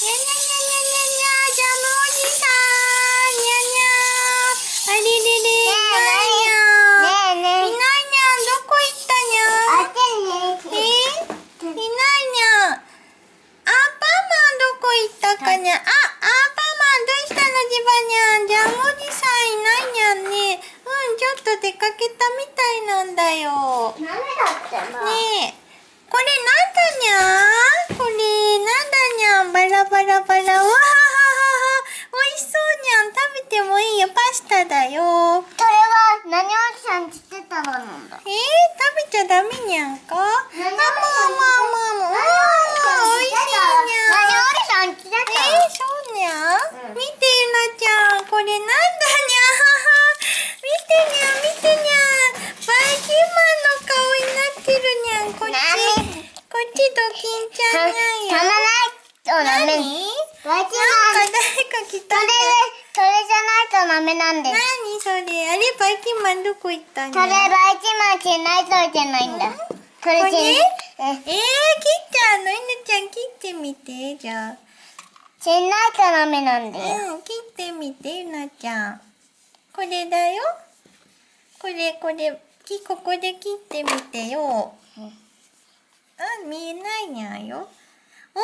ねえねいないにゃどこ行ったにゃあっちにえいないにゃアンパンマンどこ行ったかにゃ。あ、アンパンマンどうしたのジバニャンジャムおじさんいないに。ゃんねうん、ちょっと出かけたみたいなんだよ。何だってば。ねえ、これなんだにゃ？これなバラバラ。わはははは。美味しそうにゃん。食べてもいいよ。パスタだよ。それは何おじさんちってたものだ？えー、食べちゃダメにゃんか？あ、まあ何まあまあまあ。わあ、美味しいにゃん。何おじさんちってたえー、そうにゃん、うん見てゆなちゃん。これなんだにゃ見てにゃん、見てにゃん。バイキンマンの顔になってるにゃん。こっち。何？こっちドキンちゃんにゃんよ。何？なんか誰か来たそれね。それじゃないとダメなんです何それ？あれバイキンマンどこ行ったのそれバイキンマンしないといけないんだそれ？しこれえ？ー、切っえちゃうの？犬ちゃん切ってみてじゃあ。しないとダメなんだようん、切ってみてゆなちゃん。これだよ。これこれ。きここで切ってみてよ。うんあ、見えないにゃんよ。おー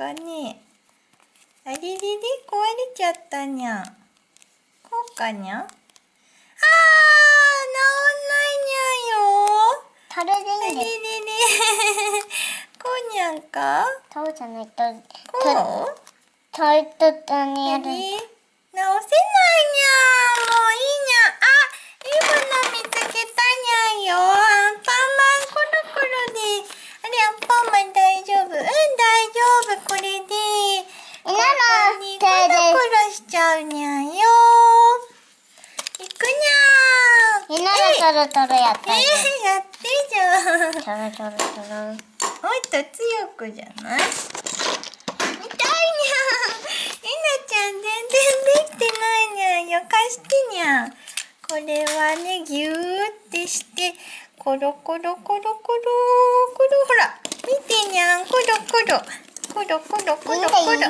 かね。あれれれ壊れちゃったにゃん。こうかにゃん？あー、治んないにゃんよ。それでいいんだよあれれれ。こうにゃんか？そうじゃないとこう？ととととにやるえー直せないにゃんもういいにゃんあいいもの見つけたにゃんよアンパンマンコロコロであれアンパンマン大丈夫うん大丈夫これで今のここにコ手でロコロしちゃうにゃんよいくにゃんみんなでトロトロやったえりー、やってじゃんトロトロトロもっと強くじゃない？痛いにゃん。ゆなちゃん全然できてないにゃんよ。貸してにゃん。これはね、ぎゅーってして、コロコロコロコロコロ。ほら、見てにゃん。コロコロ。コロコロコロコロ。